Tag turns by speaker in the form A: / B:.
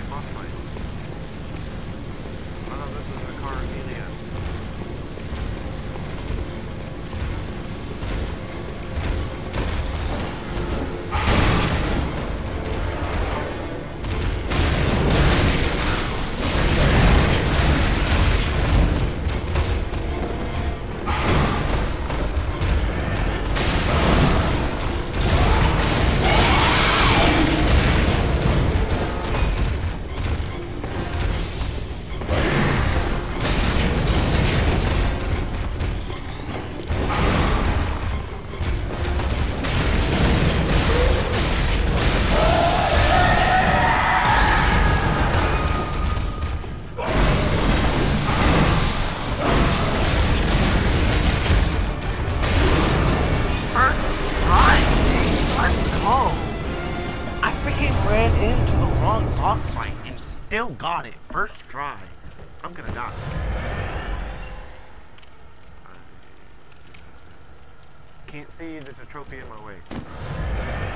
A: right bus lane. Boss fight and still got it. First try. I'm gonna die. Can't see there's a trophy in my way.